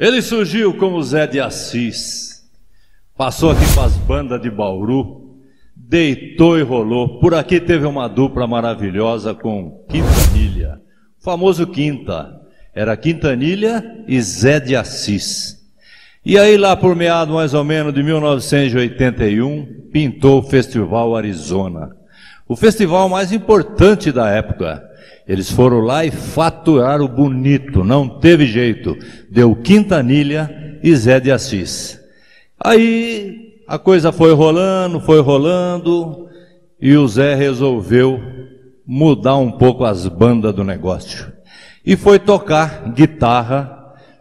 Ele surgiu como Zé de Assis, passou aqui para as bandas de Bauru, deitou e rolou. Por aqui teve uma dupla maravilhosa com Quintanilha, o famoso Quinta. Era Quintanilha e Zé de Assis. E aí, lá por meado mais ou menos de 1981, pintou o Festival Arizona. O festival mais importante da época. Eles foram lá e faturaram bonito, não teve jeito. Deu Quintanilha e Zé de Assis. Aí a coisa foi rolando, foi rolando, e o Zé resolveu mudar um pouco as bandas do negócio. E foi tocar guitarra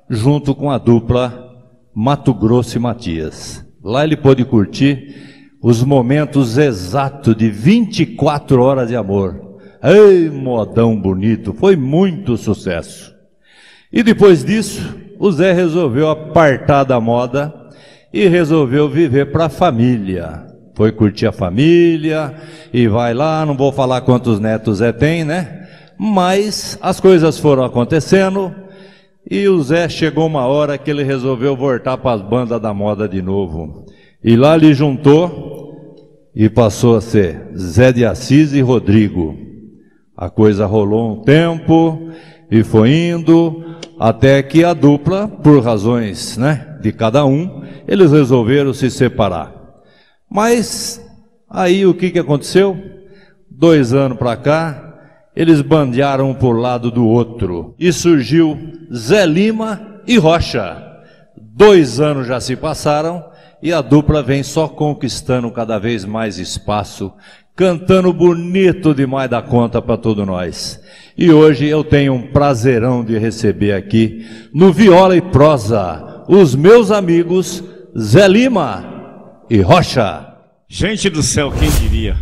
junto com a dupla Mato Grosso e Matias. Lá ele pôde curtir os momentos exatos de 24 horas de amor. Ei, modão bonito, foi muito sucesso. E depois disso, o Zé resolveu apartar da moda e resolveu viver para a família. Foi curtir a família e vai lá, não vou falar quantos netos Zé tem, né? Mas as coisas foram acontecendo, e o Zé chegou uma hora que ele resolveu voltar para as bandas da moda de novo. E lá ele juntou e passou a ser Zé de Assis e Rodrigo. A coisa rolou um tempo e foi indo até que a dupla, por razões né, de cada um, eles resolveram se separar. Mas aí o que, que aconteceu? Dois anos para cá, eles bandearam um por lado do outro e surgiu Zé Lima e Rocha. Dois anos já se passaram e a dupla vem só conquistando cada vez mais espaço, cantando bonito demais da conta para todos nós. E hoje eu tenho um prazerão de receber aqui no Viola e Prosa os meus amigos Zé Lima e Rocha. Gente do céu, quem diria?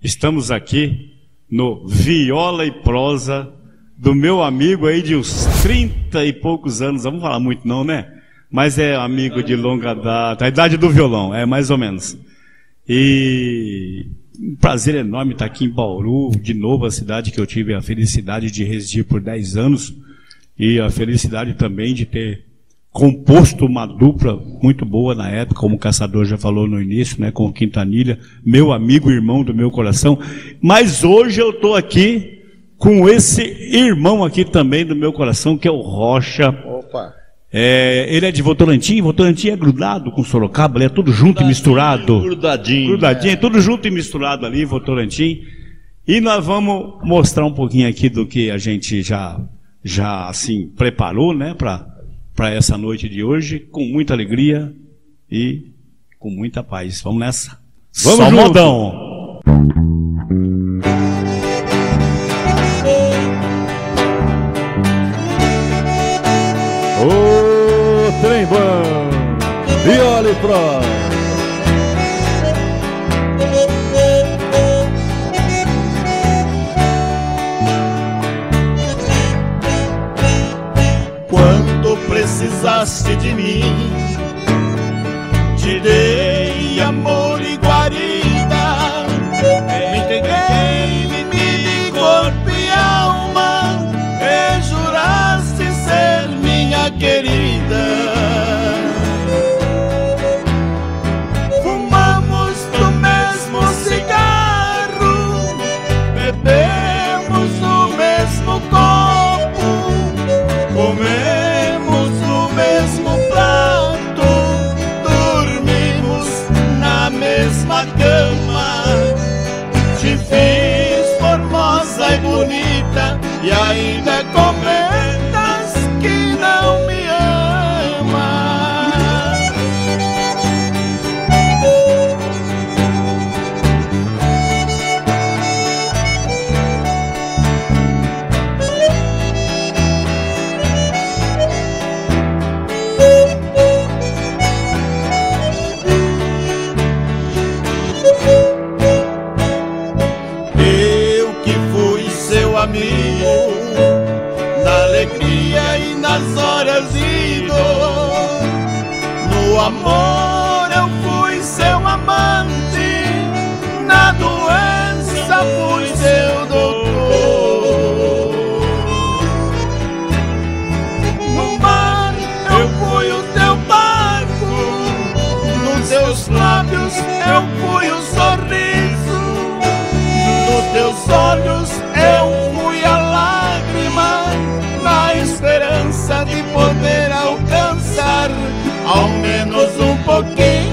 Estamos aqui no Viola e Prosa do meu amigo aí de uns 30 e poucos anos, vamos falar muito não, né? Mas é amigo de longa data, a idade do violão, é mais ou menos. E um prazer enorme estar aqui em Bauru, de novo a cidade que eu tive a felicidade de residir por 10 anos e a felicidade também de ter composto uma dupla muito boa na época, como o Caçador já falou no início, né, com o Quintanilha, meu amigo irmão do meu coração. Mas hoje eu estou aqui com esse irmão aqui também do meu coração, que é o Rocha. Opa! É, ele é de Votorantim, Votorantim é grudado com Sorocaba, ele é tudo junto grudadinho, e misturado. Grudadinho. Grudadinho, é. tudo junto e misturado ali, Votorantim. E nós vamos mostrar um pouquinho aqui do que a gente já, já assim, preparou, né, para para essa noite de hoje com muita alegria e com muita paz. Vamos nessa. Vamos Só modão. Bom, Viole Pro. precisaste de mim. Te dei e ainda menos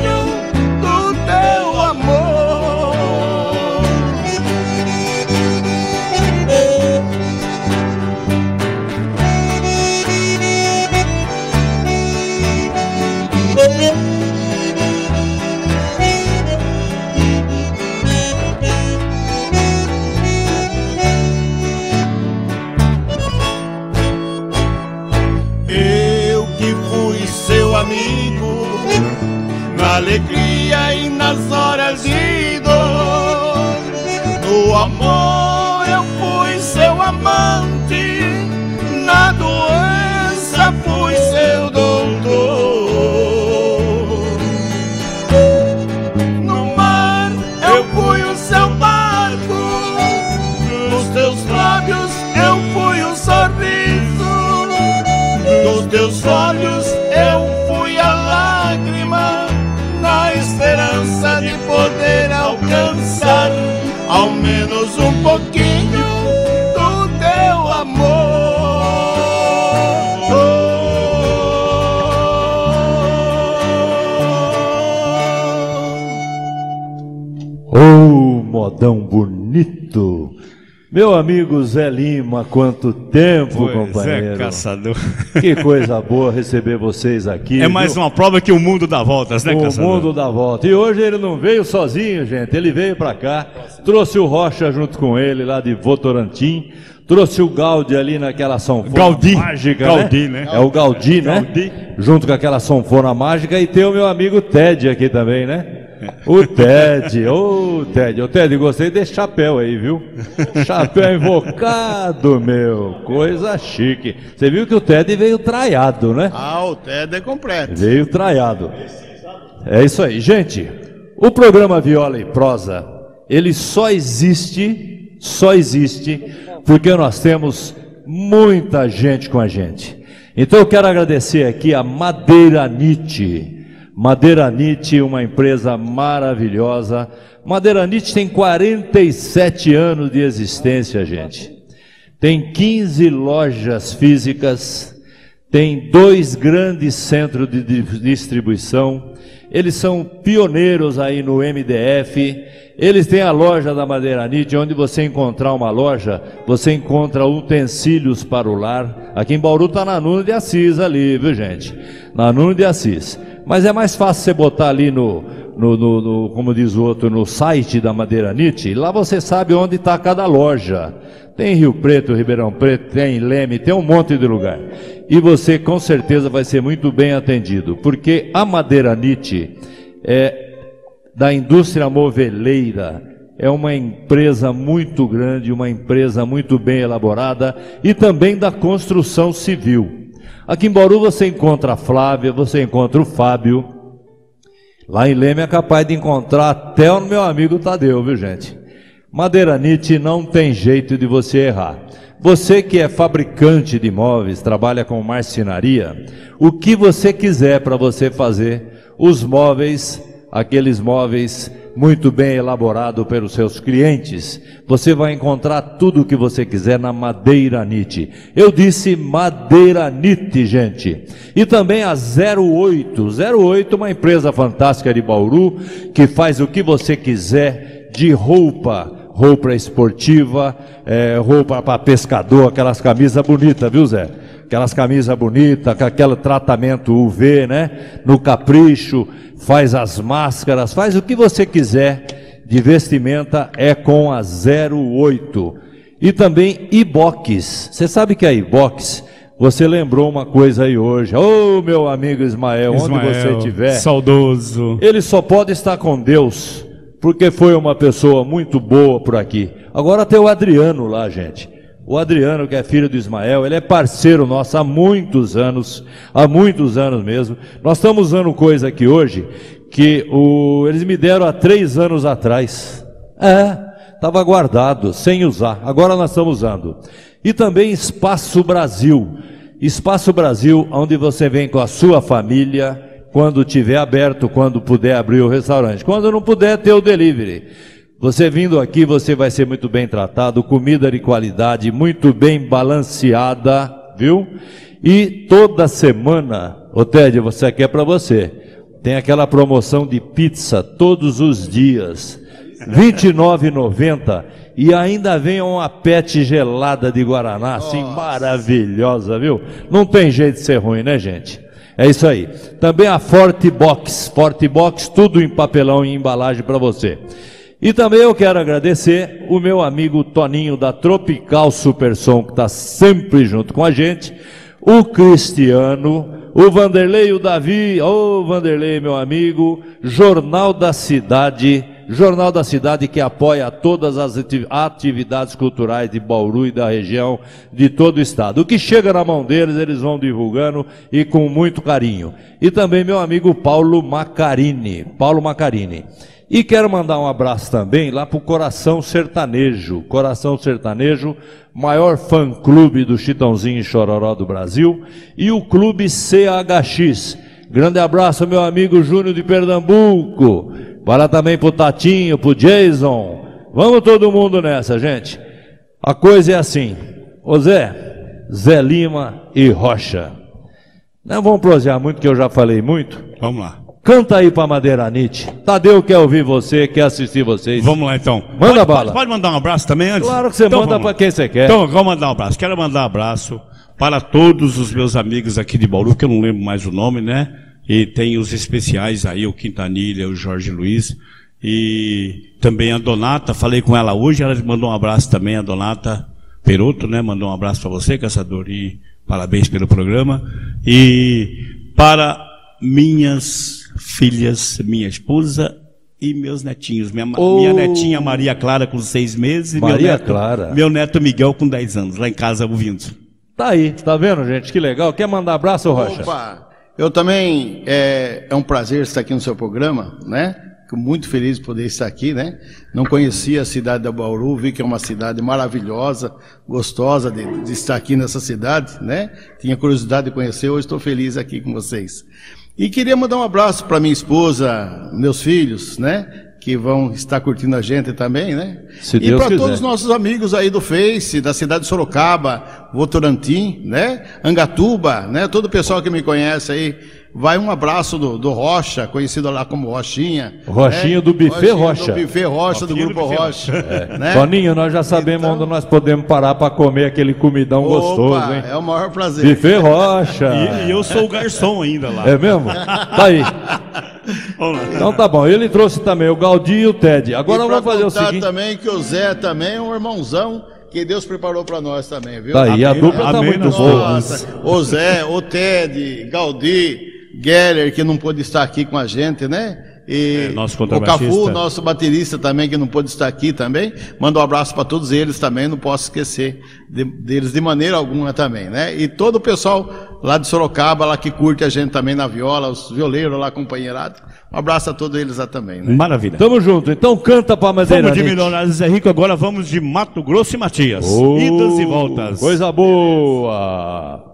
Zé Lima, quanto tempo, Pois companheiro. é, caçador. Que coisa boa receber vocês aqui. É mais viu? uma prova que o mundo dá voltas, né, O caçador? mundo dá volta. E hoje ele não veio sozinho, gente. Ele veio pra cá, trouxe o Rocha junto com ele, lá de Votorantim. Trouxe o Gaudi ali naquela sanfona Gaudí. mágica, Gaudí, né? né? É o Gaudí, né? Gaudí. Junto com aquela sanfona mágica. E tem o meu amigo Ted aqui também, né? O Ted, ô Ted, ô Ted, gostei desse chapéu aí, viu? Chapéu invocado, meu, coisa chique. Você viu que o Ted veio traiado, né? Ah, o TED é completo. Veio traiado. É isso aí. Gente, o programa Viola e Prosa, ele só existe, só existe, porque nós temos muita gente com a gente. Então eu quero agradecer aqui a Madeira Nite. Madeira Nite, uma empresa maravilhosa. Madeira Nite tem 47 anos de existência, gente. Tem 15 lojas físicas, tem dois grandes centros de di- distribuição. Eles são pioneiros aí no MDF. Eles têm a loja da Madeira Nite, onde você encontrar uma loja, você encontra utensílios para o lar. Aqui em Bauru está na Nuno de Assis ali, viu gente? Na Nuno de Assis. Mas é mais fácil você botar ali no, no, no- no- como diz o outro, no site da Madeira Nite. Lá você sabe onde está cada loja. Tem Rio Preto, Ribeirão Preto, tem Leme, tem um monte de lugar. E você com certeza vai ser muito bem atendido, porque a Madeira Nite é da indústria moveleira. É uma empresa muito grande, uma empresa muito bem elaborada e também da construção civil. Aqui em Bauru você encontra a Flávia, você encontra o Fábio. Lá em Leme é capaz de encontrar até o meu amigo Tadeu, viu gente? Madeira Nite não tem jeito de você errar. Você que é fabricante de móveis, trabalha com marcenaria, o que você quiser para você fazer, os móveis, aqueles móveis muito bem elaborados pelos seus clientes, você vai encontrar tudo o que você quiser na Madeira Nite. Eu disse Madeira Nite, gente. E também a 08, 08, uma empresa fantástica de Bauru, que faz o que você quiser de roupa, roupa esportiva, é, roupa para pescador, aquelas camisas bonitas, viu Zé? Aquelas camisas bonitas, com aquele tratamento UV, né? No capricho, faz as máscaras, faz o que você quiser de vestimenta, é com a 08. E também Ibox. Você sabe que a Ibox, você lembrou uma coisa aí hoje. Ô meu amigo Ismael, onde você Ismael, estiver. Saudoso. Ele só pode estar com Deus, porque foi uma pessoa muito boa por aqui. Agora tem o Adriano lá, gente. O Adriano, que é filho do Ismael, ele é parceiro nosso há muitos anos, há muitos anos mesmo. Nós estamos usando coisa aqui hoje que o, eles me deram há três anos atrás. É, estava guardado, sem usar. Agora nós estamos usando. E também Espaço Brasil. Espaço Brasil, onde você vem com a sua família, quando tiver aberto, quando puder abrir o restaurante. Quando não puder, ter o delivery. Você vindo aqui, você vai ser muito bem tratado, comida de qualidade, muito bem balanceada, viu? E toda semana Ô Ted, você aqui é para você. Tem aquela promoção de pizza todos os dias. R$ 29,90 e ainda vem uma pet gelada de Guaraná, assim, maravilhosa, viu? Não tem jeito de ser ruim, né, gente? É isso aí. Também a Forte Box, Forte Box, tudo em papelão e embalagem para você. E também eu quero agradecer o meu amigo Toninho da Tropical Super Som, que está sempre junto com a gente, o Cristiano, o Vanderlei, o Davi, ô oh, Vanderlei, meu amigo, Jornal da Cidade, Jornal da Cidade que apoia todas as atividades culturais de Bauru e da região, de todo o estado. O que chega na mão deles, eles vão divulgando e com muito carinho. E também meu amigo Paulo Macarini. Paulo Macarini. E quero mandar um abraço também lá para o Coração Sertanejo. Coração Sertanejo, maior fã-clube do Chitãozinho e Chororó do Brasil. E o Clube CHX. Grande abraço, meu amigo Júnior de Pernambuco. Bora também pro Tatinho, pro Jason. Vamos todo mundo nessa, gente. A coisa é assim. Ô Zé, Zé Lima e Rocha. Não vamos prosear muito, que eu já falei muito. Vamos lá. Canta aí pra Madeira Nietzsche. Tadeu quer ouvir você, quer assistir vocês. Vamos lá então. Manda pode, bala. Pode, mandar um abraço também antes? Claro que você então, manda para quem você quer. Então, vamos mandar um abraço. Quero mandar um abraço para todos os meus amigos aqui de Bauru, que eu não lembro mais o nome, né? E tem os especiais aí, o Quintanilha, o Jorge Luiz. E também a Donata, falei com ela hoje, ela mandou um abraço também, a Donata Peroto, né? Mandou um abraço para você, caçador, e parabéns pelo programa. E para minhas filhas, minha esposa e meus netinhos. Minha, oh. minha netinha Maria Clara com seis meses Maria meu neto, Clara. meu neto Miguel com dez anos, lá em casa ouvindo. Tá aí, tá vendo, gente? Que legal. Quer mandar abraço, Rocha? Opa! Eu também, é, é um prazer estar aqui no seu programa, né? Fico muito feliz de poder estar aqui, né? Não conhecia a cidade da Bauru, vi que é uma cidade maravilhosa, gostosa de, de estar aqui nessa cidade, né? Tinha curiosidade de conhecer, hoje estou feliz aqui com vocês. E queria mandar um abraço para minha esposa, meus filhos, né? que vão estar curtindo a gente também, né? Se e para todos os nossos amigos aí do Face, da cidade de Sorocaba, Votorantim, né? Angatuba, né? Todo o pessoal que me conhece aí, vai um abraço do, do Rocha, conhecido lá como Rochinha. Rochinha né? do Buffet Rocha. Do Buffet Rocha, do Grupo do Rocha. É. Né? Toninho, nós já sabemos então... onde nós podemos parar para comer aquele comidão Opa, gostoso, hein? É o maior prazer. Buffet Rocha. E, e eu sou o garçom ainda lá. É mesmo? Tá aí. Então tá bom. Ele trouxe também o Galdi e o Ted. Agora vamos fazer o seguinte. também que o Zé também é um irmãozão que Deus preparou para nós também, viu? Tá aí, a dupla tá Amém, muito boa. O Zé, o Ted, Galdi, Geller, que não pôde estar aqui com a gente, né? E é, nosso o Cafu, nosso baterista também, que não pôde estar aqui também. Manda um abraço para todos eles também, não posso esquecer de, deles de maneira alguma também, né? E todo o pessoal lá de Sorocaba, lá que curte a gente também na viola, os violeiros lá, companheirado. Um abraço a todos eles lá também, né? Maravilha. Tamo junto. Então canta pra Madeira. Vamos de Milionários Zé Rico, agora vamos de Mato Grosso e Matias. Oh, Idas e voltas. Coisa boa.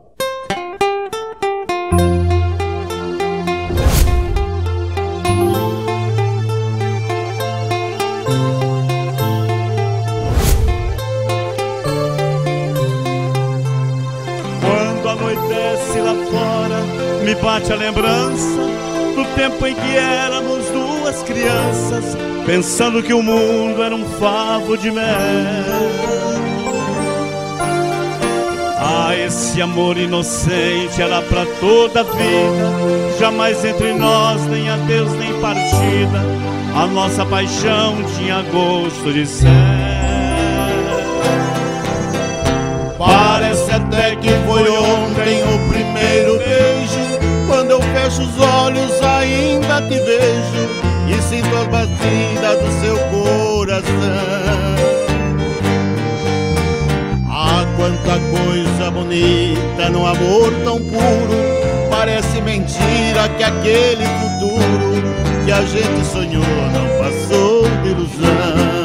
Bate a lembrança do tempo em que éramos duas crianças, pensando que o mundo era um favo de mel. Ah, esse amor inocente era para toda a vida, jamais entre nós nem adeus nem partida. A nossa paixão tinha gosto de céu. Parece até que foi ontem o fecho os olhos ainda te vejo E sinto a batida do seu coração. Ah, quanta coisa bonita no amor tão puro. Parece mentira que aquele futuro Que a gente sonhou não passou de ilusão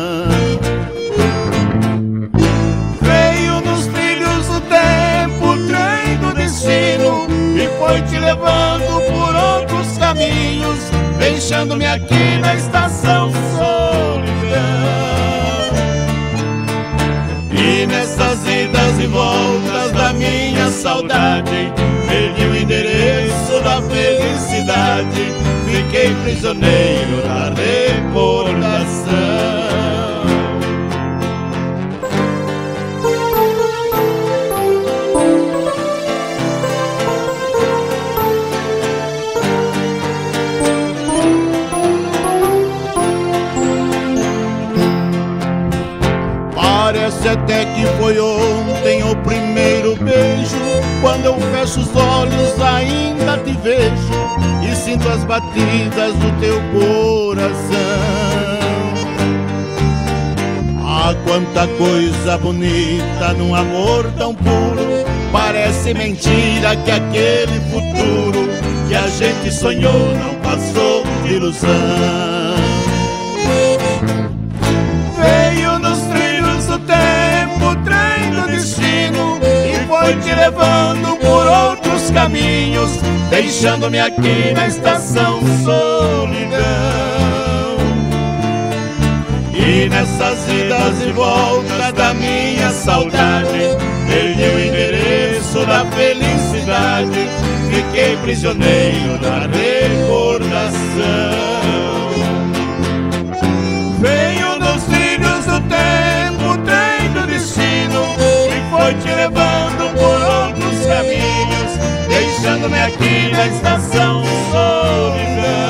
foi te levando por outros caminhos, deixando-me aqui na estação solidão. E nessas idas e voltas da minha saudade, perdi o endereço da da felicidade, fiquei prisioneiro as batidas do teu coração. Ah, quanta coisa bonita num amor tão puro. Parece mentira que aquele futuro que a gente sonhou não passou de ilusão. Foi te levando por outros caminhos, deixando-me aqui na estação solidão. E nessas idas e voltas da minha saudade, perdi o endereço da felicidade, fiquei prisioneiro da recordação. Foi te levando caminhos, deixando-me aqui na estação solidão.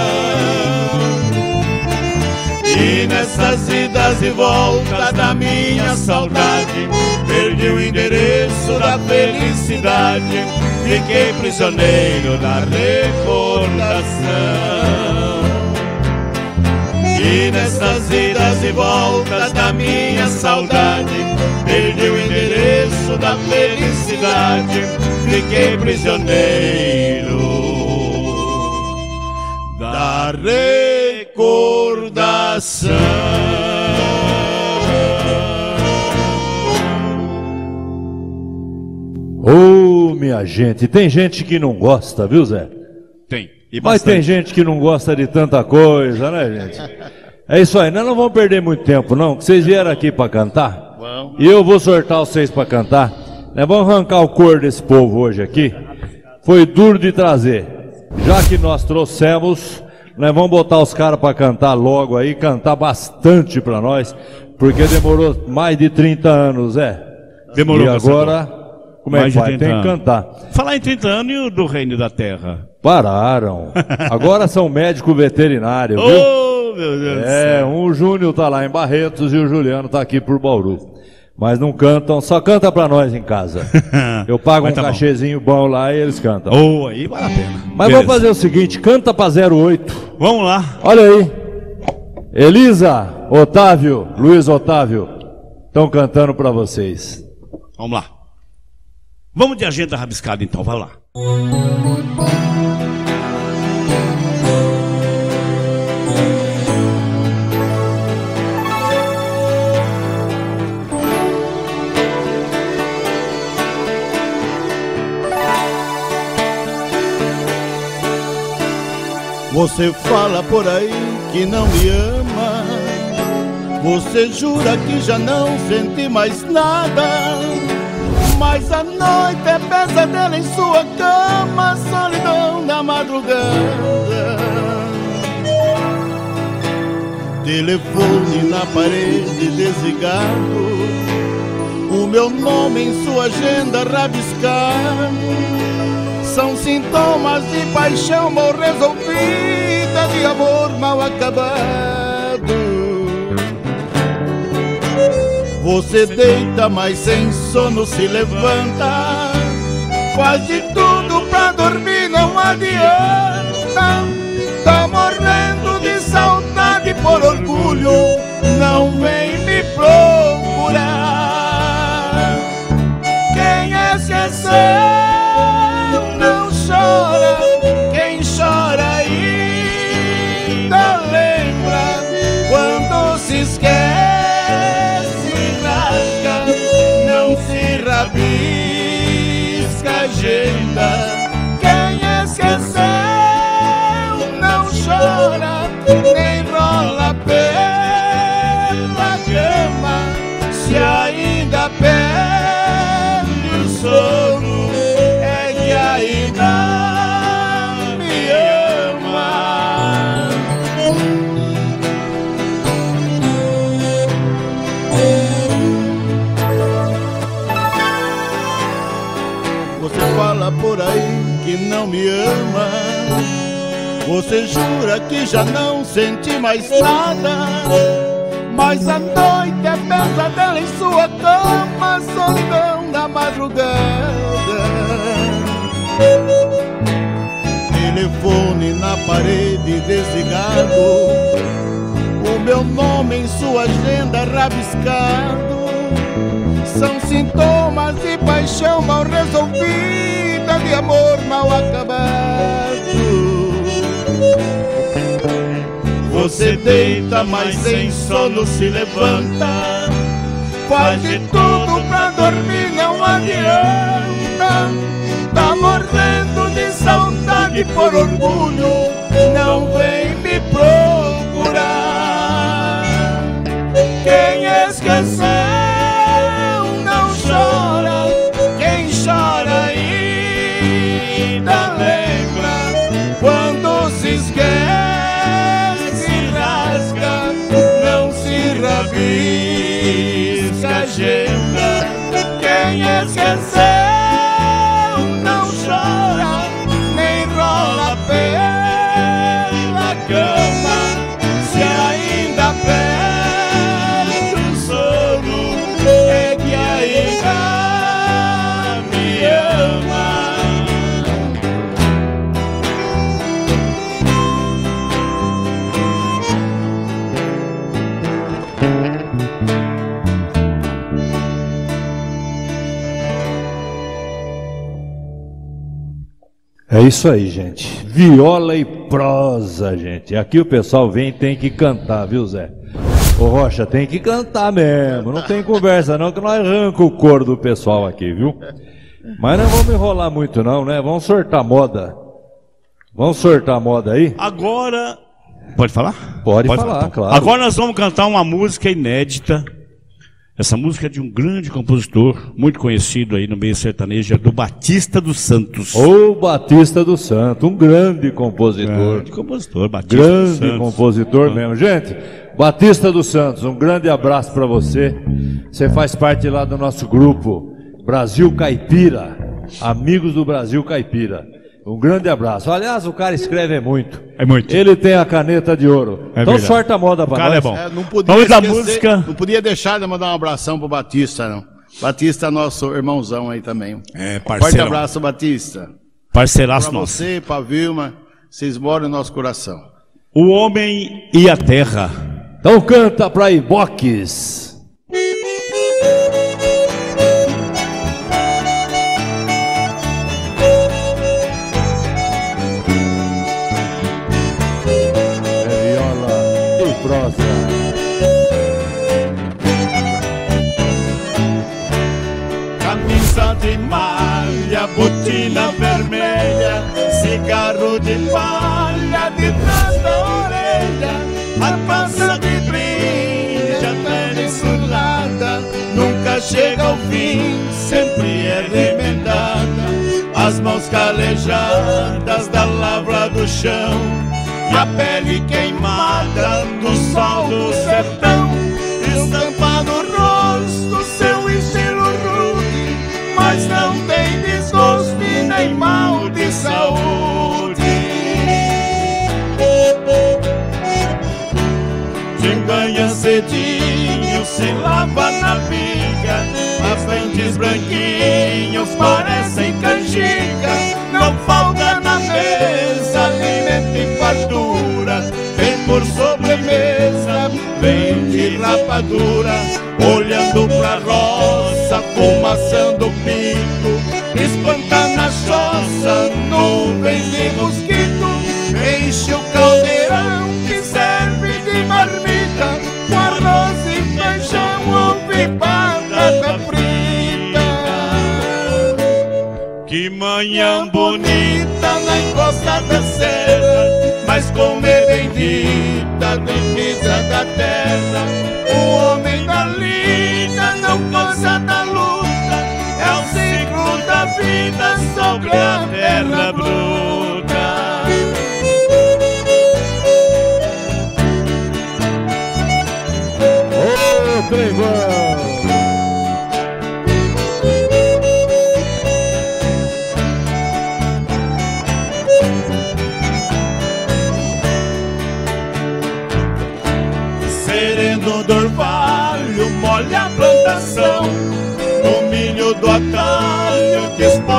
E nessas idas e voltas da minha saudade, perdi o endereço da felicidade, fiquei prisioneiro da recordação. E nessas idas e voltas da minha saudade, perdi o endereço da felicidade, fiquei prisioneiro da recordação. Ô, oh, minha gente, tem gente que não gosta, viu, Zé? Tem. Mas tem gente que não gosta de tanta coisa, né, gente? É isso aí, nós não vamos perder muito tempo, não, que vocês vieram aqui para cantar. Vamos. E eu vou sortar vocês para cantar. Nós vamos arrancar o cor desse povo hoje aqui. Foi duro de trazer. Já que nós trouxemos, nós vamos botar os caras para cantar logo aí, cantar bastante para nós, porque demorou mais de 30 anos, é. Demorou. E agora, como é que vai? Tem que cantar. Falar em 30 anos e o do Reino da Terra. Pararam. Agora são médico veterinário, viu? Oh, meu Deus É, um o Júnior tá lá em Barretos e o Juliano tá aqui por Bauru. Mas não cantam, só canta pra nós em casa. Eu pago um tá cachezinho bom. bom. lá e eles cantam. Oh, aí vale a pena. Mas Beleza. vamos fazer o seguinte, canta pra 08. Vamos lá. Olha aí. Elisa, Otávio, Luiz Otávio, estão cantando pra vocês. Vamos lá. Vamos de agenda rabiscada então, vai lá. Você fala por aí que não me ama. Você jura que já não sente mais nada. Mas a noite é pesadelo em sua cama, solidão da madrugada. Telefone na parede desligado, o meu nome em sua agenda rabiscado. São sintomas de paixão mal resolvida, de amor mal acabado. Você deita, mas sem sono se levanta. Faz de tudo pra dormir, não adianta. Tá morrendo de saudade por orgulho, não vem me procurar. Quem é chora, legenda. Quem esqueceu não chora nem rola. Você jura que já não sente mais nada. Mas a noite é pesadelo em sua cama Solidão na madrugada. Telefone na parede desligado. O meu nome em sua agenda rabiscado. São sintomas de paixão mal resolvida Amor mal acabado você deita, mas sem sono se levanta. Faz de tudo pra dormir, não adianta. Tá morrendo de saudade por orgulho, É isso aí, gente. Viola e prosa, gente. Aqui o pessoal vem e tem que cantar, viu, Zé? Ô Rocha, tem que cantar mesmo. Não tem conversa não, que nós arranca o coro do pessoal aqui, viu? Mas não vamos enrolar muito não, né? Vamos sortar moda. Vamos sortar moda aí? Agora. Pode falar? Pode falar, claro. Agora nós vamos cantar uma música inédita. Essa música é de um grande compositor, muito conhecido aí no meio sertanejo, é do Batista dos Santos. Ô Batista do Santo, um grande compositor. Grande compositor, Batista dos Grande Santos. compositor mesmo. Gente, Batista dos Santos, um grande abraço para você. Você faz parte lá do nosso grupo Brasil Caipira, Amigos do Brasil Caipira. Um grande abraço. Aliás, o cara escreve muito. É muito. Ele tem a caneta de ouro. É então verdade. sorta a moda O para cara nós. é bom. É, não podia Vamos da esquecer- música. Não podia deixar de mandar um abração pro Batista, não. Batista é nosso irmãozão aí também. É, Forte parceirão. abraço, Batista. Parceiraço Pra nosso. você, pra Vilma, vocês moram no nosso coração. O homem e a terra. Então canta pra Iboques. Prosa. Camisa de malha, botina vermelha, cigarro de palha detrás da orelha, a pança que brilha, pele surrada, nunca chega ao fim, sempre é remendada, as mãos calejadas da lavra do chão, a pele queimada do sol do sertão, estampa no rosto seu estilo rude, mas não tem desgosto e nem mal de saúde. De manhã cedinho se lava na viga, as dentes branquinhos parecem canjica, não falta na mesa fartura, vem por sobremesa, vem de rapadura, olhando pra roça, fumaçando o pico, espanta na choça, nuvens de mosquito, enche o caldeirão que serve de marmita, com arroz e feijão, e batata frita. Que manhã bonita mas como é bendita, divisa da terra. O homem da lida não cansa da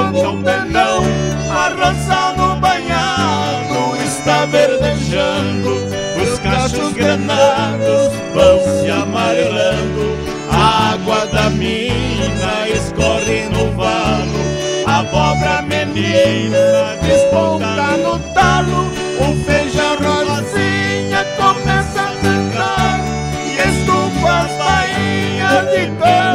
atalho desponta o perdão, arrasado banhado está verdejando. Os cachos granados vão se amarelando, a água da mina escorre no valo, a abóbora menina desponta no talo, o feijão rosinha começa a cantar. E estufa as bainhas de campo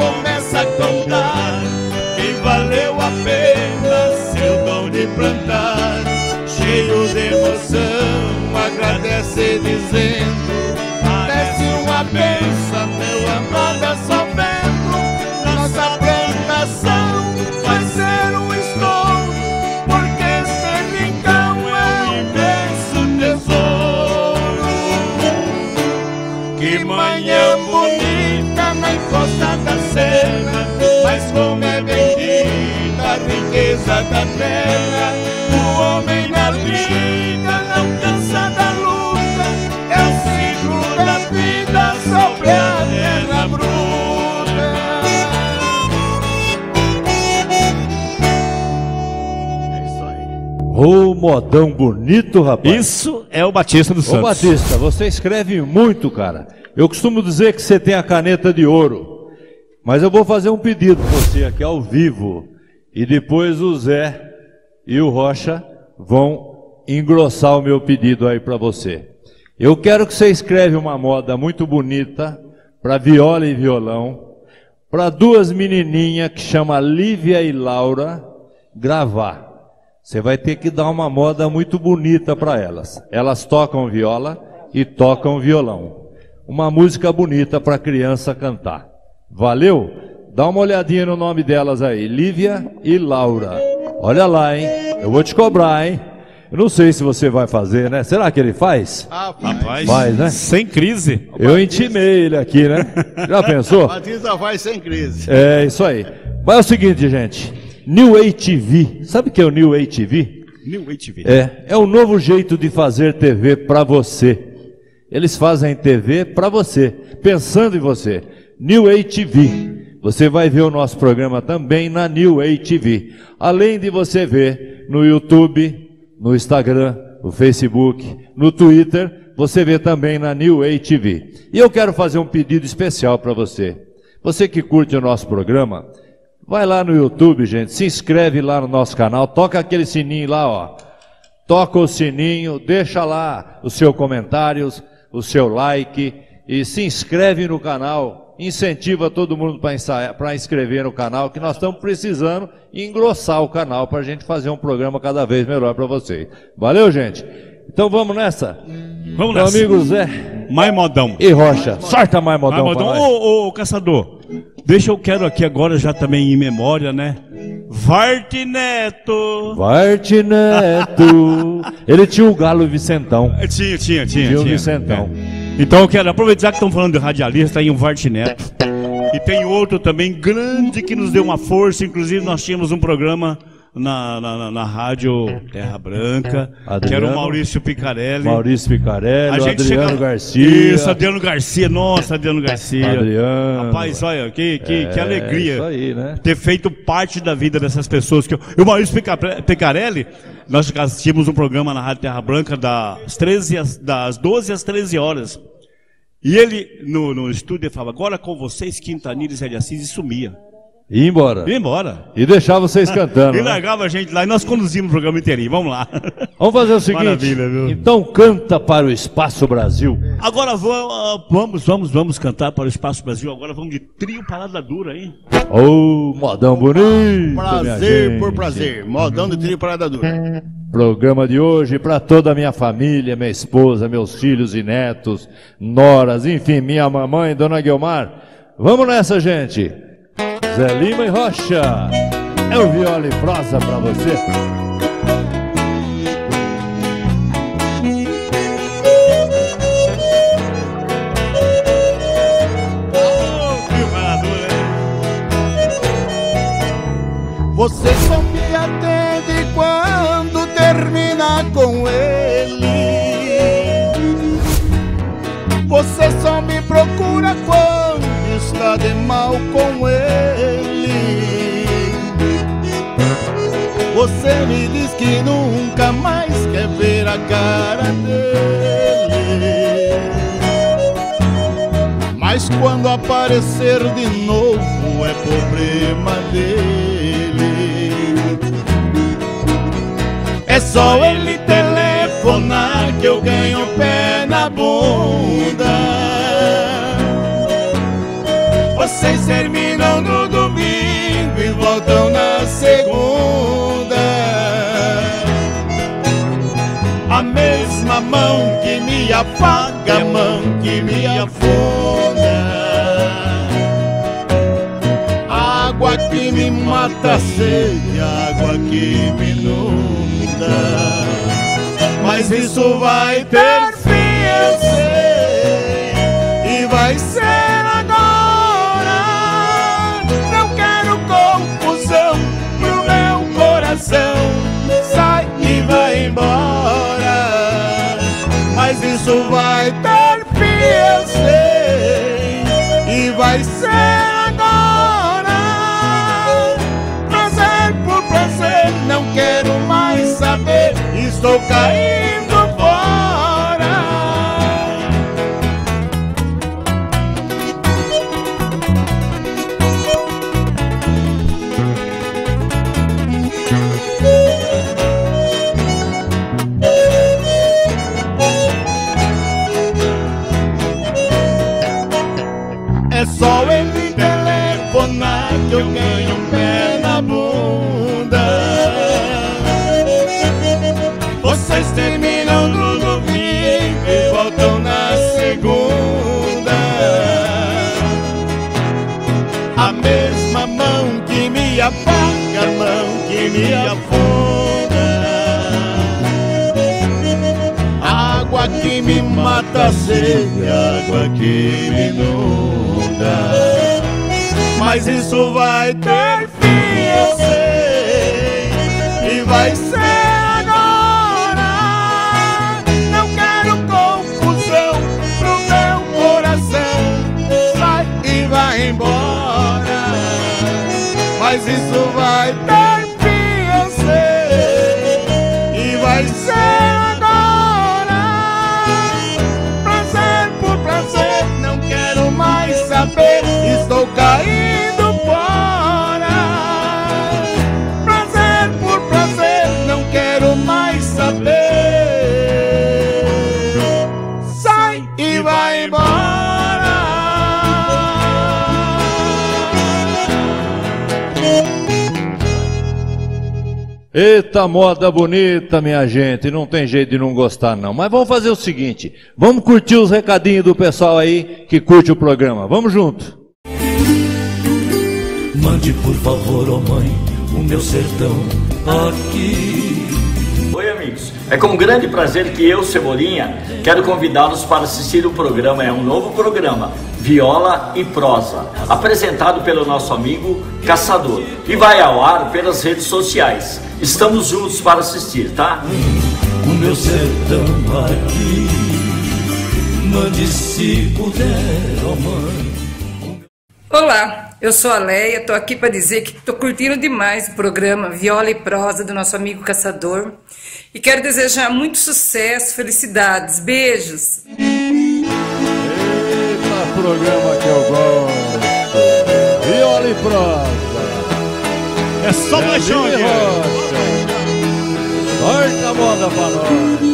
começa a contar que valeu a pena seu dom de plantar. Cheio de emoção, agradece dizendo: como é bendita a riqueza da terra. O homem na vida não cansa da luta, é o ciclo da vida sobre a terra bruta. É isso aí. Ô, modão bonito, rapaz. Isso é o Batista do Ô, Santos. Batista, você escreve muito, cara. Eu costumo dizer que você tem a caneta de ouro. Mas eu vou fazer um pedido pra você aqui ao vivo. E depois o Zé e o Rocha vão engrossar o meu pedido aí pra você. Eu quero que você escreve uma moda muito bonita para viola e violão, para duas menininhas que chama Lívia e Laura gravar. Você vai ter que dar uma moda muito bonita para elas. Elas tocam viola e tocam violão. Uma música bonita para criança cantar. Valeu? Dá uma olhadinha no nome delas aí, Lívia e Laura. Olha lá, hein? Eu vou te cobrar, hein? Eu não sei se você vai fazer, né? Será que ele faz? Ah, Rapaz, Vai, né? sem crise. Eu intimei ele aqui, né? Já pensou? Batista vai sem crise. É isso aí. Mas é o seguinte, gente. New ATV. Sabe o que é o New ATV? New HV. É, é um novo jeito de fazer TV para você. Eles fazem TV para você, pensando em você. New ATV. Você vai ver o nosso programa também na New ATV. Além de você ver no YouTube, no Instagram, no Facebook, no Twitter, você vê também na New ATV. E eu quero fazer um pedido especial para você. Você que curte o nosso programa, vai lá no YouTube, gente, se inscreve lá no nosso canal, toca aquele sininho lá, ó. Toca o sininho, deixa lá os seus comentários, o seu like e se inscreve no canal. Incentiva todo mundo para inscrever no canal, que nós estamos precisando engrossar o canal para a gente fazer um programa cada vez melhor para vocês. Valeu, gente? Então vamos nessa? Vamos Meu nessa. amigo Zé Mais modão. e Rocha, sorta mais modão, Mais pra modão. nós. Ô, ô, caçador, deixa eu quero aqui agora já também em memória, né? Varte Neto. Varte Neto. Ele tinha o galo Vicentão. É, Tinha, tinha, tinha. Tinha o. Vicentão. Então eu quero aproveitar que estão falando de radialista aí um Varte Neto. E tem outro também grande que nos deu uma força. Inclusive nós tínhamos um programa na, na, na- rádio Terra Branca, que era Adriano. o Maurício Picarelli. Maurício Picarelli, Adriano chegava- Garcia. Isso, Adriano Garcia. Nossa, Adriano Garcia. Adriano. Rapaz, olha, que, que, que É, alegria. isso aí, né? Ter feito parte da vida dessas pessoas. Que eu, e o Maurício Pica- Picarelli, nós assistimos um programa na Rádio Terra Branca das, 13 às, das 12 às 13 horas. E ele, no, no estúdio, ele falava, agora com vocês, Quintanilha e Zé de Assis, e sumia. E ia embora. Ia embora. E deixar vocês cantando. E né? largava a gente lá e nós conduzimos o programa inteirinho. Vamos lá. Vamos fazer o seguinte. Maravilha, viu? Então canta para o Espaço Brasil. Agora vamos, ah, vamos, vamos, vamos cantar para o Espaço Brasil. Agora vamos de trio Parada Dura, hein? Ô, modão bonito. Prazer por prazer. Modão de trio parada dura. Programa de hoje para toda a minha família, minha esposa, meus filhos e netos, noras, enfim, minha mamãe, Dona Guilmar. Vamos nessa, gente. Zé Lima e Rocha. É o Viola e Prosa pra você. Vocês são me diz que nunca mais quer ver a cara dele. Mas quando aparecer de novo é problema dele. É só ele telefonar que eu ganho pé na bunda. Vocês servirem apaga, a mão que me afunda. Água que me mata a sede, água que me inunda. Mas isso vai ter fim, eu sei, e vai ser agora. Isso vai ter fim, e vai ser agora. Prazer por prazer, não quero mais saber. Estou caindo apaga, a mão que me afunda. Água que me mata a sede, água que me inunda. Mas isso vai ter fim, eu sei, e vai ser Isso vai ter Eita moda bonita, minha gente, não tem jeito de não gostar não. Mas vamos fazer o seguinte, vamos curtir os recadinhos do pessoal aí que curte o programa. Vamos junto. Mande por favor, ó mãe, o meu sertão aqui. É com grande prazer que eu, Cebolinha, quero convidá-los para assistir o programa. É um novo programa, Viola e Prosa, apresentado pelo nosso amigo Caçador. E vai ao ar pelas redes sociais. Estamos juntos para assistir, tá? O meu sertão aqui. Mande se puder, ó mãe. Olá, eu sou a Leia, tô aqui para dizer que tô curtindo demais o programa Viola e Prosa do nosso amigo Caçador e quero desejar muito sucesso, felicidades, beijos. Eita programa que eu gosto. Viola e prosa. É só paixão aqui. Rocha. Corta a moda pra nós.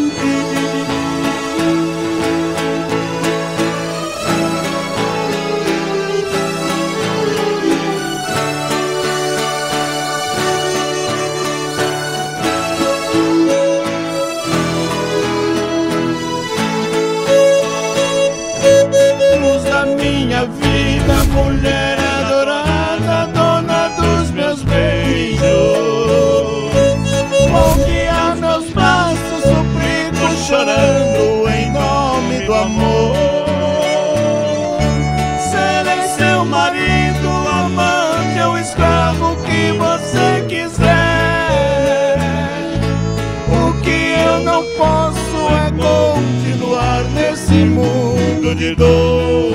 perdoou.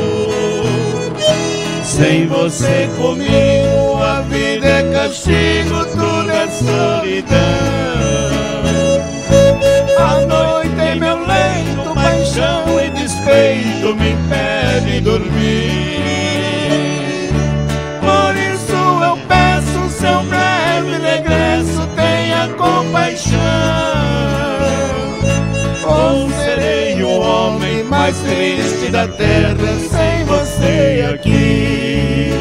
Sem você comigo, a vida é castigo, tudo é solidão. A noite em meu leito, paixão e despeito me impede dormir. Por isso eu peço seu breve regresso, tenha compaixão. mais triste da terra sem você aqui.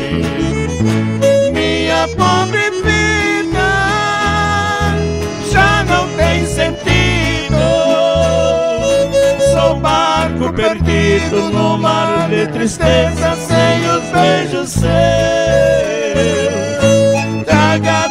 Minha pobre vida já não tem sentido. Sou barco perdido no mar de tristeza sem os beijos seus. Traga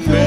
papel.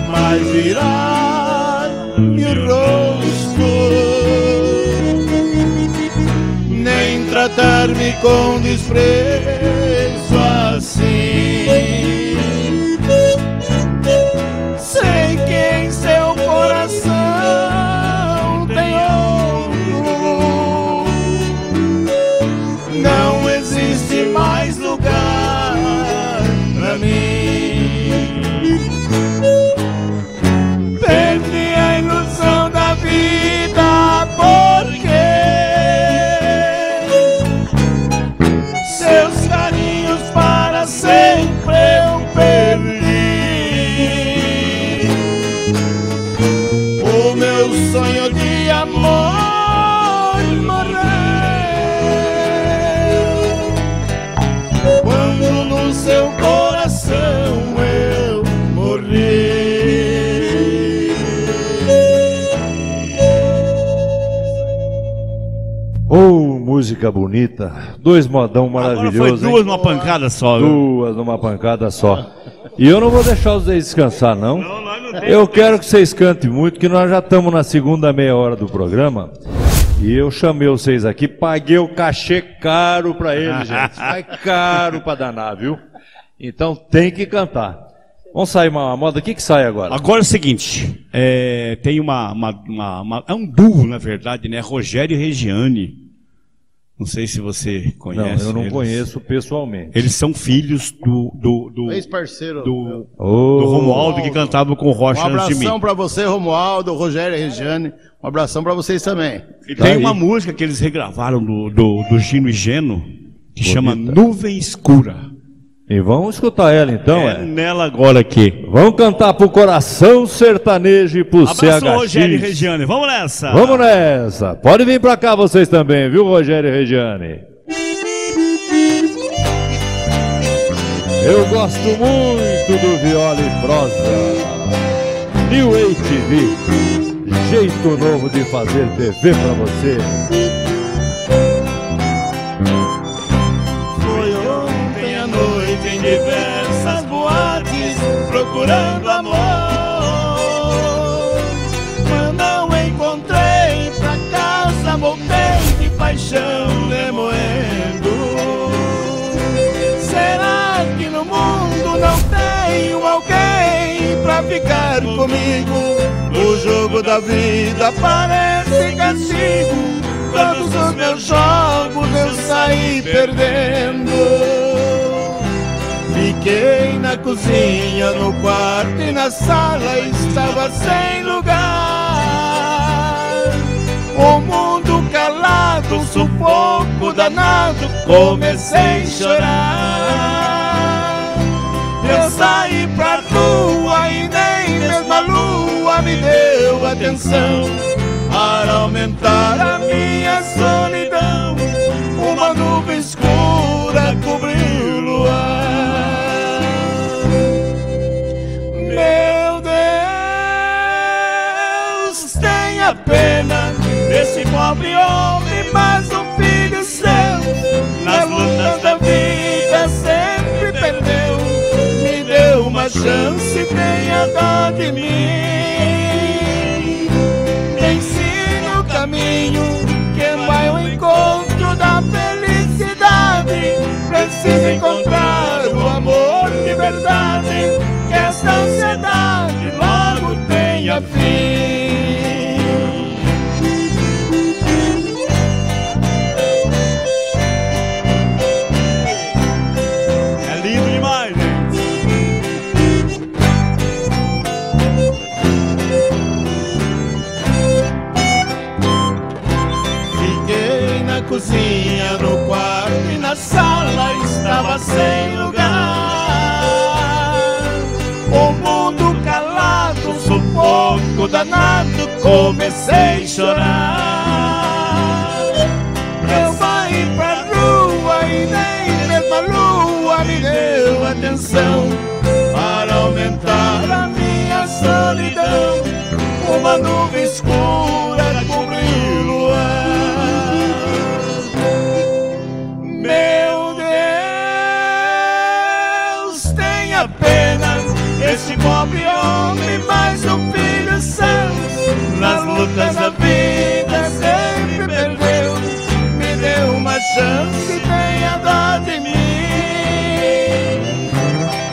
Mais virar meu rosto, nem tratar-me com desprezo música bonita, dois modão maravilhosos. Agora foi duas hein? numa pancada só. Viu? Duas numa pancada só. E eu não vou deixar vocês descansar, não. não, não eu quero que vocês cantem muito, que nós já estamos na segunda meia hora do programa. E eu chamei vocês aqui, paguei o cachê caro para eles, gente. Vai caro para danar, viu? Então tem que cantar. Vamos sair uma moda. O que, que sai agora? Agora é o seguinte: é, tem uma, uma, uma, uma, É um duo, na verdade, né? Rogério e Regiane. Não sei se você conhece. Não, eu não eles. conheço pessoalmente. Eles são filhos do. do, do Ex-parceiro. Do, oh, do Romualdo que cantava com o Rocha Um abração para você, Romualdo, Rogério e Regiane. Um abração para vocês também. E tá tem aí. uma música que eles regravaram do, do, do Gino e Geno, que Bonita. chama Nuvem Escura. E vamos escutar ela então, é? é? nela agora aqui. Vamos cantar pro coração sertanejo e pro Abraço, CHX. Rogério e Regiane, vamos nessa. Vamos nessa. Pode vir pra cá vocês também, viu, Rogério e Regiane? Eu gosto muito do viola e prosa. New ATV, jeito novo de fazer TV pra você. Comigo? O jogo da vida parece castigo. Todos os meus jogos eu saí perdendo. Fiquei na cozinha, no quarto e na sala, estava sem lugar. O mundo calado, um sufoco danado, comecei a chorar. Eu saí pra rua e nem a lua me deu atenção. Para aumentar a minha solidão, uma nuvem escura cobriu o luar. Meu Deus, tenha pena desse pobre homem, mas um chance, tenha dó de mim. Me ensine o caminho que vai ao encontro da felicidade. Preciso encontrar o amor de verdade que esta ansiedade logo tenha fim. Danado, comecei a chorar. Eu saí pra rua e nem mesmo a lua me deu atenção. Para aumentar a minha solidão, uma nuvem escura lutas da vida sempre perdeu, me deu uma chance e tenha dó de mim.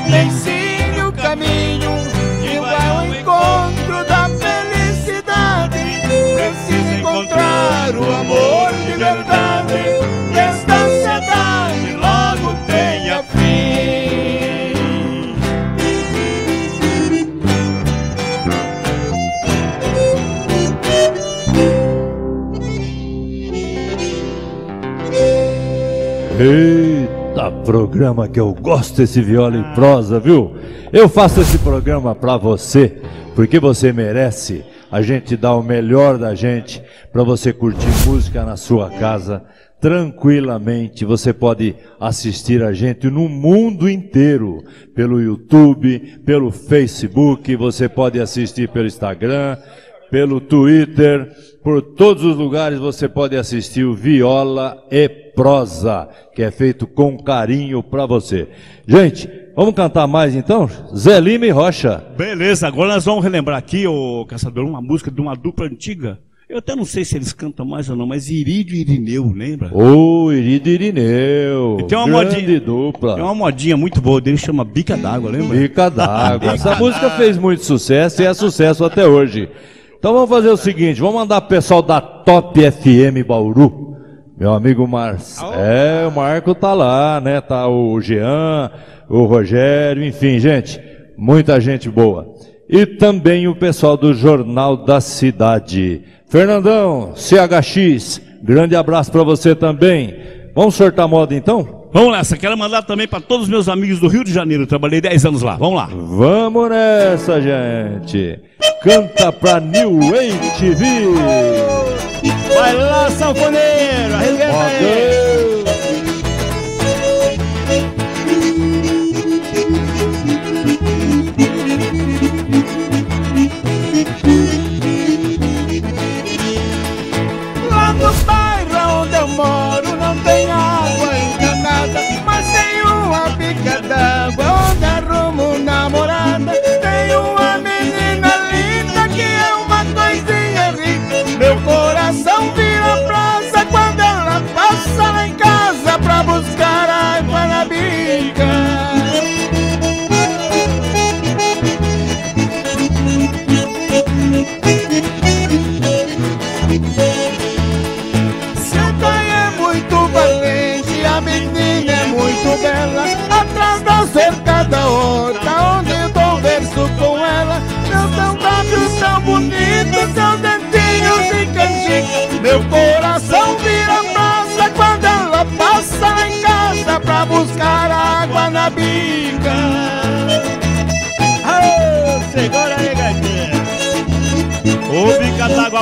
Me ensine o caminho que vai ao encontro da felicidade. Preciso encontrar o amor de verdade. Eita, programa que eu gosto desse viola e prosa, viu? Eu faço esse programa pra você, porque você merece. A gente dá o melhor da gente pra você curtir música na sua casa tranquilamente. Você pode assistir a gente no mundo inteiro, pelo YouTube, pelo Facebook, você pode assistir pelo Instagram, pelo Twitter, por todos os lugares você pode assistir o Viola e Prosa, que é feito com carinho para você. Gente, vamos cantar mais então? Zé Lima e Rocha. Beleza, agora nós vamos relembrar aqui, ô Caçador, uma música de uma dupla antiga. Eu até não sei se eles cantam mais ou não, mas Irídio e Irineu, lembra? Ô, Irido Irineu. E tem uma modinha- dupla. Tem uma modinha muito boa dele, chama Bica d'Água, lembra? Bica d'água. Essa música fez muito sucesso e é sucesso até hoje. Então vamos fazer o seguinte, vamos mandar pro pessoal da Top FM Bauru. Meu amigo Marcos. É, o Marco tá lá, né? Tá o Jean, o Rogério, enfim, gente, muita gente boa. E também o pessoal do Jornal da Cidade. Fernandão, CHX, grande abraço para você também. Vamos sortar moda então? Vamos nessa, quero mandar também para todos os meus amigos do Rio de Janeiro, trabalhei 10 anos lá, vamos lá. Vamos nessa, gente. Canta pra New TV. Vai lá, sanfoneiro, arrebenta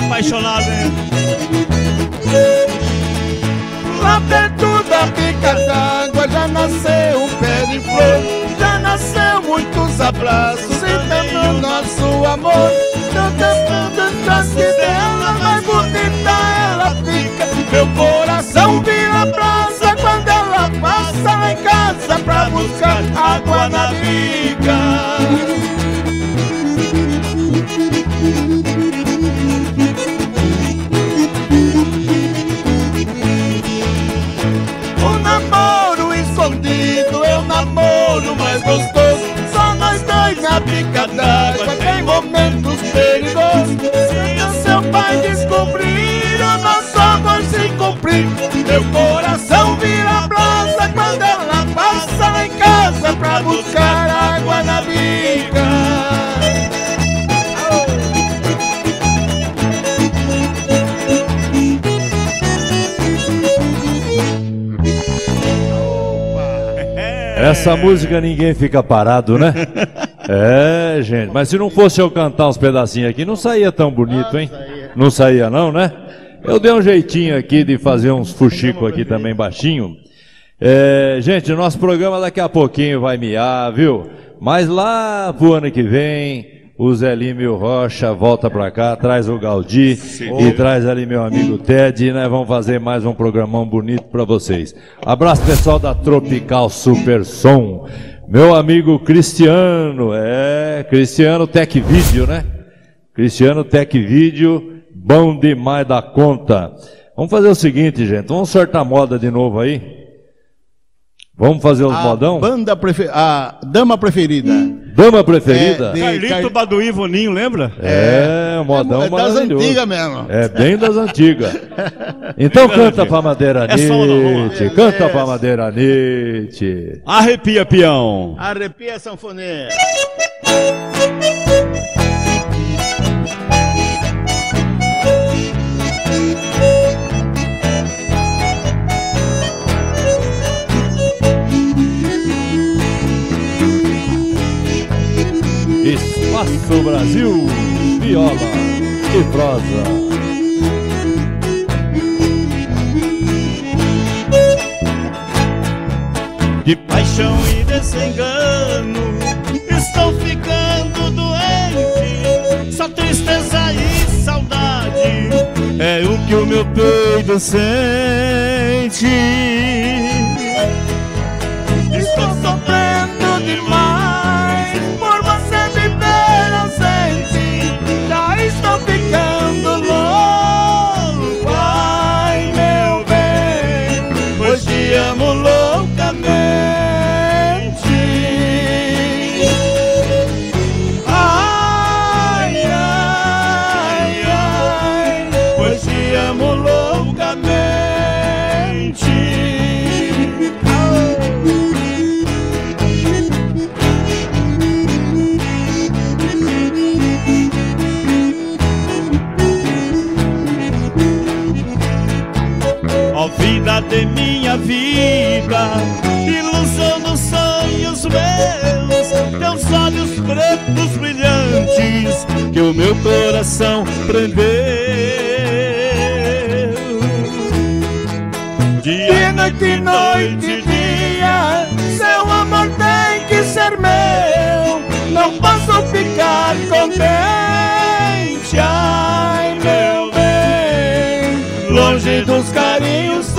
apaixonado, hein? Lá perto da bica d'água já nasceu um pé de flor. Já nasceu muitos abraços citando nosso amor. Tentando atrás que dela, mais bonita ela fica. Meu coração vira praça quando ela passa lá em casa Pra buscar água na bica gostoso. Só nós dois na pica d'água tem momentos perigosos. Essa música ninguém fica parado, né? É, gente. Mas se não fosse eu cantar uns pedacinhos aqui, não saía tão bonito, hein? Não saía não, né? Eu dei um jeitinho aqui de fazer uns fuxico aqui também baixinho. É, gente, nosso programa daqui a pouquinho vai miar, viu? Mas lá pro ano que vem, o Zé Lima e o Rocha volta pra cá, traz o Galdi e traz ali meu amigo Ted, e nós vamos fazer mais um programão bonito pra vocês. Abraço pessoal da Tropical Super Som. Meu amigo Cristiano, é, Cristiano Tech Video, né? Cristiano Tech Video, bom demais da conta. Vamos fazer o seguinte, gente, vamos sortar moda de novo aí. Vamos fazer os A modão? banda prefe... a dama preferida. Dama preferida? É, de- Carlito Car- Baduí Voninho, lembra? É, modão é das maravilhoso. antigas mesmo. É bem das antigas. Então canta pra Madeira É uma- Nite, canta pra Madeira Nite. Arrepia, peão. Arrepia sanfoneiro. Espaço Brasil, viola e prosa. De paixão e desengano, estou ficando doente. Só tristeza e saudade é o que o meu peito sente. Estou sofrendo contente, ai meu bem, longe dos carinhos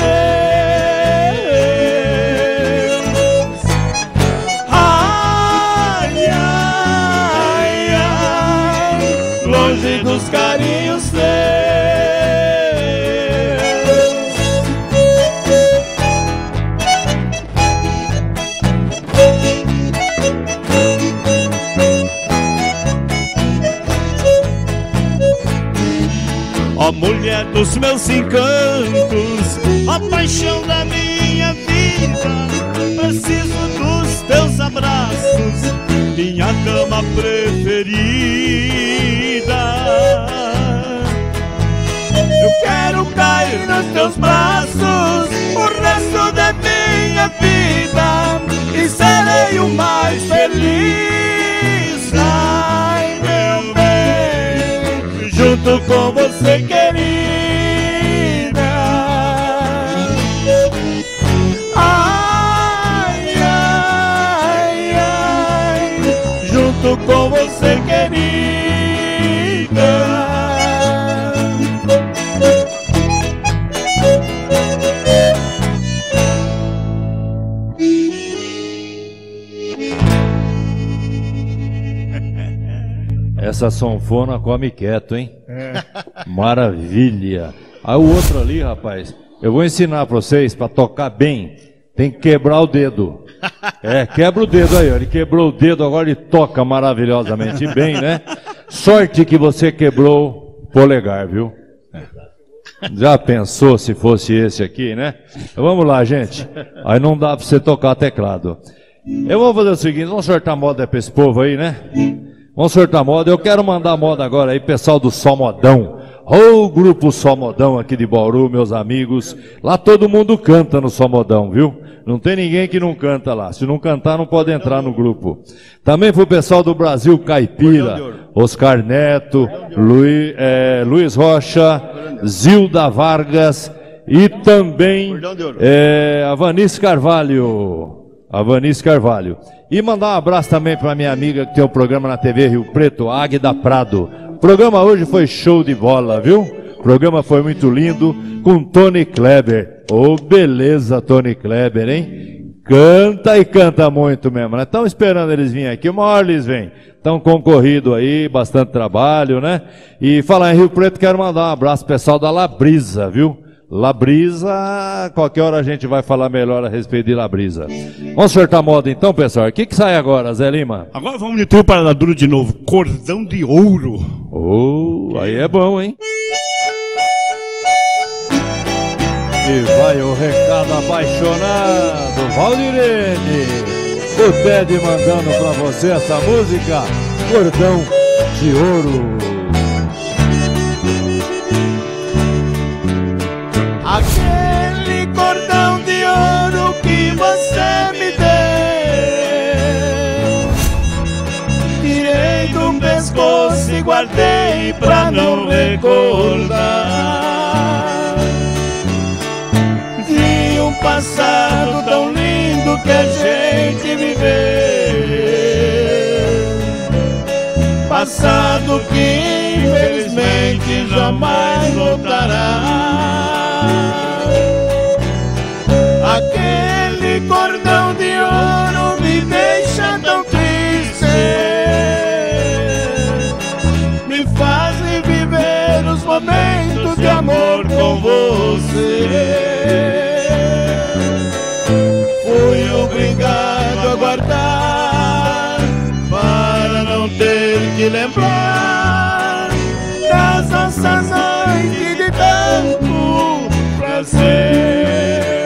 dos meus encantos, ó paixão da minha vida, preciso dos teus abraços, minha cama preferida. Eu quero cair nos teus braços o resto da minha vida e serei o mais feliz. Ai, meu bem, junto com você, querida. Essa sanfona come quieto, hein? Maravilha. Aí o outro ali, rapaz, eu vou ensinar pra vocês para tocar bem. Tem que quebrar o dedo. É, quebra o dedo aí, ó. Ele quebrou o dedo, agora ele toca maravilhosamente bem, né? Sorte que você quebrou o polegar, viu? Já pensou se fosse esse aqui, né? Então, vamos lá, gente. Aí não dá pra você tocar teclado. Eu vou fazer o seguinte, vamos sortar moda pra esse povo aí, né? Vamos sortar moda. Eu quero mandar moda agora aí, pessoal do Só Modão. Ô, grupo Só Modão aqui de Bauru, meus amigos. Lá todo mundo canta no Só Modão, viu? Não tem ninguém que não canta lá. Se não cantar, não pode entrar no grupo. Também pro pessoal do Brasil Caipira, Oscar Neto, Luiz, é, Luiz Rocha, Zilda Vargas e também é, a Vanice Carvalho. A Vanice Carvalho. E mandar um abraço também para minha amiga que tem um programa na TV Rio Preto, Águida Prado. O programa hoje foi show de bola, viu? O programa foi muito lindo com Tony Kleber. Ô, beleza, Tony Kleber, hein? Canta e canta muito mesmo, né? Estão esperando eles virem aqui, uma hora eles vêm. Estão concorrido aí, bastante trabalho, né? E falar em Rio Preto, quero mandar um abraço pessoal da Labrisa, viu? Labrisa, qualquer hora a gente vai falar melhor a respeito de Labrisa. Vamos sortar moda então, pessoal? O que, que sai agora, Zé Lima? Agora vamos de tudo para duro de novo. Cordão de ouro. Oh, aí é bom, hein? E vai o recado apaixonado, Valdirene. O Ted mandando pra você essa música, Cordão de Ouro. Aquele cordão de ouro que você me deu. Tirei do pescoço e guardei pra não recordar. De um passado tão lindo que a gente viveu. Passado que infelizmente jamais voltará. Aquele cordão de ouro me deixa tão triste. Me faz viver os momentos de amor com você. Fui obrigado a guardar Para não ter que lembrar Das nossas noites de tanto prazer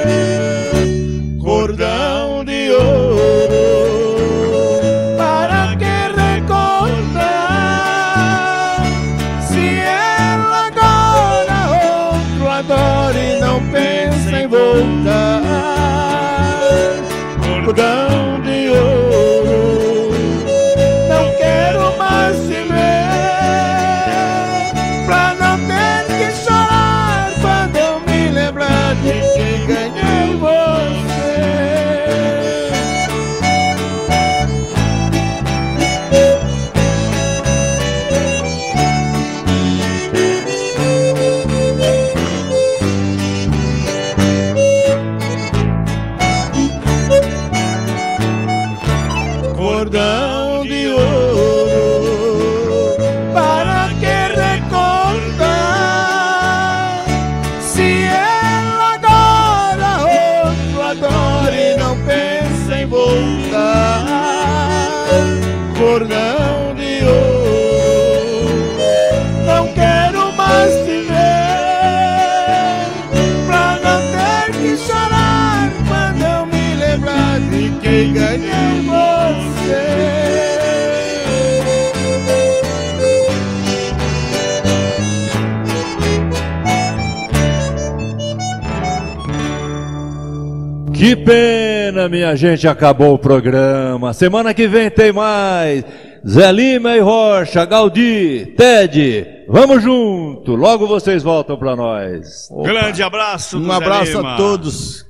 gente, acabou o programa. Semana que vem tem mais. Zé Lima e Rocha, Gaudi, Ted, vamos junto. Logo vocês voltam pra nós. Grande abraço. Um Zé abraço Lima. a todos.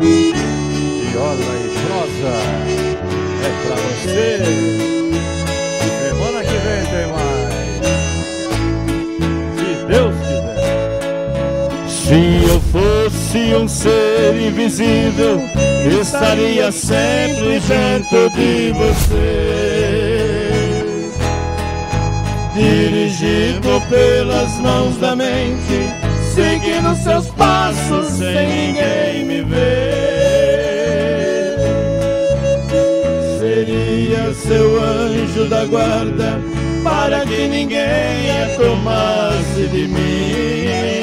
Viola e prosa é pra você. Semana que vem tem mais. Se Deus quiser. Se eu fosse um ser invisível, estaria sempre junto de você. Dirigido pelas mãos da mente, seguindo seus passos sem ninguém me ver. Seria seu anjo da guarda para que ninguém a tomasse de mim.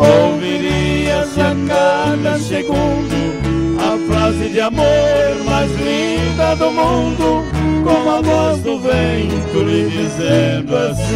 Ouvirias a cada segundo a frase de amor mais linda do mundo, como a voz do vento lhe dizendo assim: